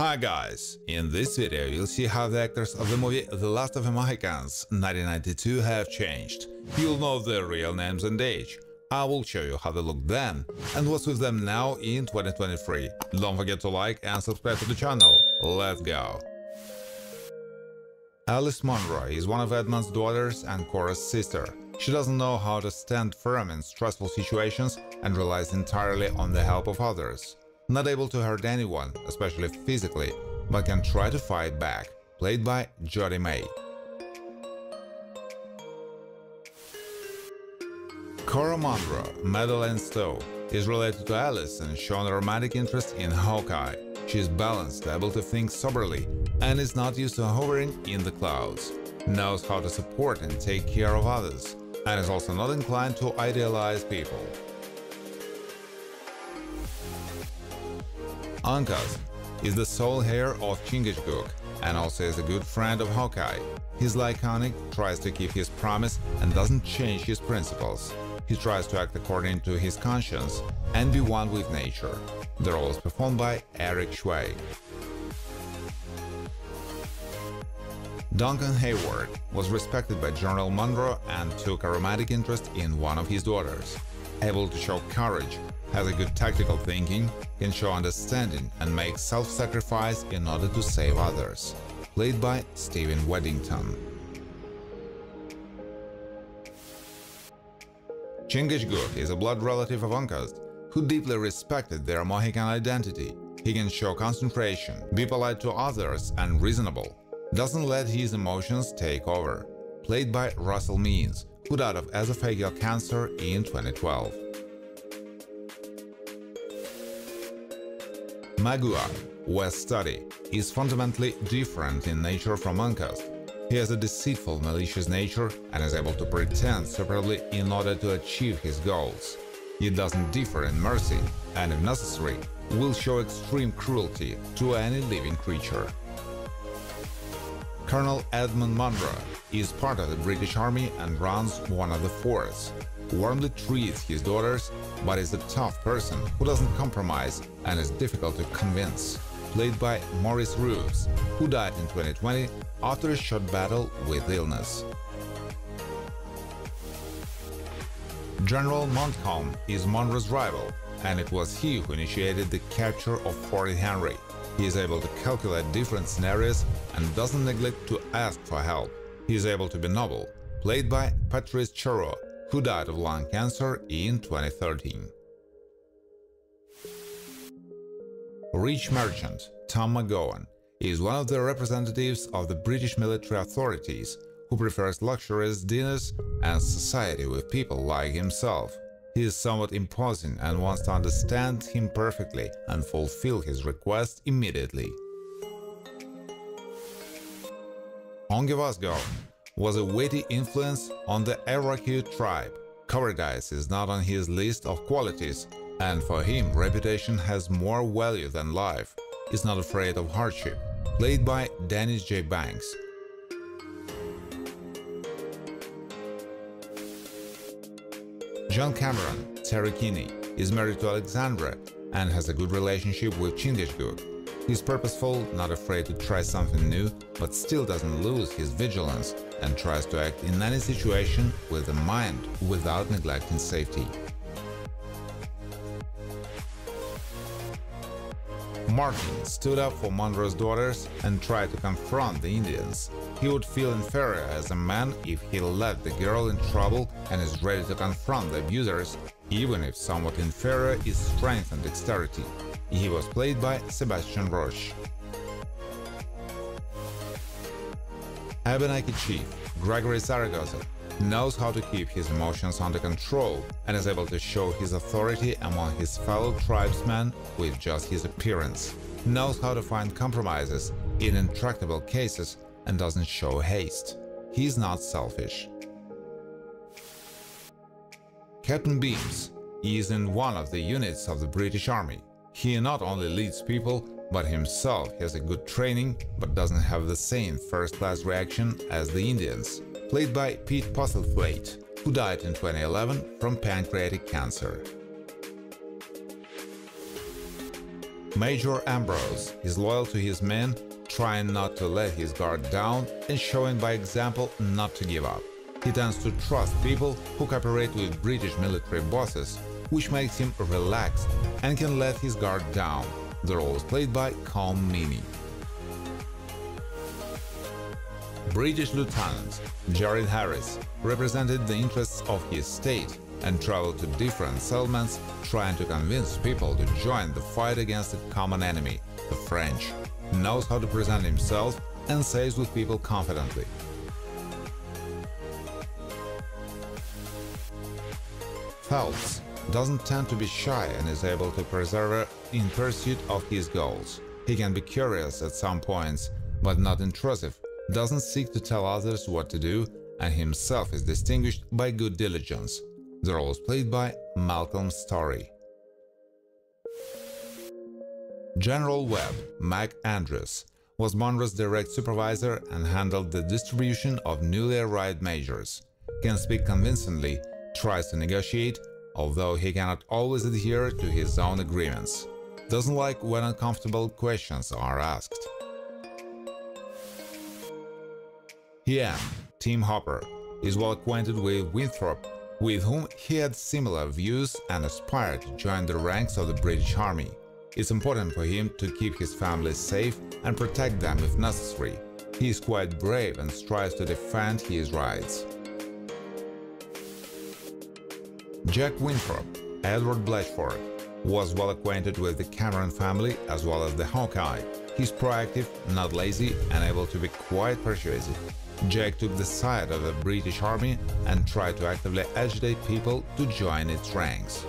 Hi guys! In this video you'll see how the actors of the movie The Last of the Mohicans 1992 have changed. You'll know their real names and age. I will show you how they looked then and what's with them now in 2023. Don't forget to like and subscribe to the channel. Let's go! Alice Munro is one of Edmund's daughters and Cora's sister. She doesn't know how to stand firm in stressful situations and relies entirely on the help of others not able to hurt anyone, especially physically, but can try to fight back, played by Jodhi May. Cora Munro, Madeleine Stowe, is related to Alice and shown a romantic interest in Hawkeye. She is balanced, able to think soberly, and is not used to hovering in the clouds. Knows how to support and take care of others, and is also not inclined to idealize people. Uncas is the sole heir of Chingachgook and also is a good friend of Hawkeye. He's laconic, tries to keep his promise and doesn't change his principles. He tries to act according to his conscience and be one with nature. The role is performed by Eric Schweig. Duncan Heyward was respected by General Munro and took a romantic interest in one of his daughters. Able to show courage, has a good tactical thinking, can show understanding and make self-sacrifice in order to save others. Played by Steven Waddington. Chingachgook is a blood relative of Uncas who deeply respected their Mohican identity. He can show concentration, be polite to others and reasonable. Doesn't let his emotions take over. Played by Russell Means, who died of esophageal cancer in 2012. Magua, Wes Studi, is fundamentally different in nature from Uncas. He has a deceitful, malicious nature and is able to pretend separately in order to achieve his goals. He doesn't differ in mercy and, if necessary, will show extreme cruelty to any living creature. Colonel Edmund Munro is part of the British Army and runs one of the forts warmly treats his daughters, but is a tough person who doesn't compromise and is difficult to convince. Played by Maurice Roëves, who died in 2020 after a short battle with illness. General Montcalm is Munro's rival, and it was he who initiated the capture of Fort Henry. He is able to calculate different scenarios and doesn't neglect to ask for help. He is able to be noble, played by Patrice Chereau, who died of lung cancer in 2013. Rich merchant Tom McGowan is one of the representatives of the British military authorities who prefers luxurious dinners and society with people like himself. He is somewhat imposing and wants to understand him perfectly and fulfill his request immediately. Vasgo was a weighty influence on the Iroquois tribe. Cowardice is not on his list of qualities, and for him reputation has more value than life. He's not afraid of hardship. Played by Dennis J. Banks. John Cameron, Terry Kinney, is married to Alexandra and has a good relationship with Chingachgook. He's purposeful, not afraid to try something new, but still doesn't lose his vigilance and tries to act in any situation with a mind without neglecting safety. Martin stood up for Munro's daughters and tried to confront the Indians. He would feel inferior as a man if he let the girl in trouble and is ready to confront the abusers, even if somewhat inferior is strength and dexterity. He was played by Sebastian Roche. Abenaki chief Gregory Zaragoza knows how to keep his emotions under control and is able to show his authority among his fellow tribesmen with just his appearance. Knows how to find compromises in intractable cases and doesn't show haste. He's not selfish. Captain Beams is in one of the units of the British Army. He not only leads people, but himself has a good training, but doesn't have the same first-class reaction as the Indians, played by Pete Postlethwaite, who died in 2011 from pancreatic cancer. Major Ambrose is loyal to his men, trying not to let his guard down and showing by example not to give up. He tends to trust people who cooperate with British military bosses, which makes him relaxed and can let his guard down. The role is played by Colm Meaney. British Lieutenant Jared Harris represented the interests of his state and traveled to different settlements trying to convince people to join the fight against a common enemy, the French. Knows how to present himself and says with people confidently. Phelps doesn't tend to be shy and is able to persevere in pursuit of his goals. He can be curious at some points, but not intrusive, doesn't seek to tell others what to do, and himself is distinguished by good diligence. The role is played by Malcolm Storry. General Webb, Mac Andrews, was Munro's direct supervisor and handled the distribution of newly arrived majors. Can speak convincingly, tries to negotiate, although he cannot always adhere to his own agreements. Doesn't like when uncomfortable questions are asked. Ian, Tim Hopper, is well acquainted with Winthrop with whom he had similar views and aspired to join the ranks of the British Army. It's important for him to keep his family safe and protect them if necessary. He is quite brave and strives to defend his rights. Jack Winthrop, Edward Blatchford, was well acquainted with the Cameron family as well as the Hawkeye. He's proactive, not lazy, and able to be quite persuasive. Jack took the side of the British army and tried to actively agitate people to join its ranks.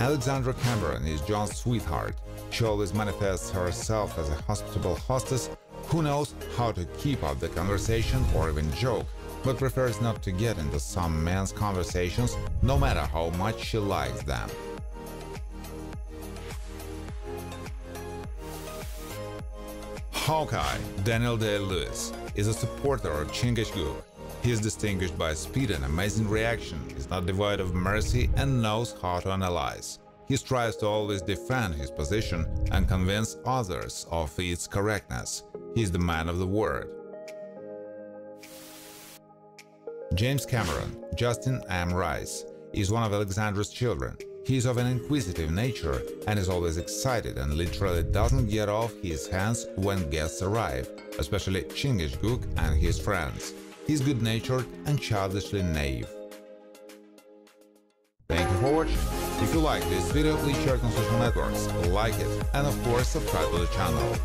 Alexandra Cameron is John's sweetheart. She always manifests herself as a hospitable hostess who knows how to keep up the conversation or even joke, but prefers not to get into some men's conversations no matter how much she likes them. Hawkeye, Daniel Day-Lewis, is a supporter of Chingachgook. He is distinguished by speed and amazing reaction, is not devoid of mercy and knows how to analyze. He strives to always defend his position and convince others of its correctness. He is the man of the word. James Cameron, Justin M. Rice, is one of Alexandra's children. He is of an inquisitive nature and is always excited and literally doesn't get off his hands when guests arrive, especially Chingachgook and his friends. He's good-natured and childishly naive. Thank you for watching. If you like this video, please share it on social networks, like it, and of course subscribe to the channel.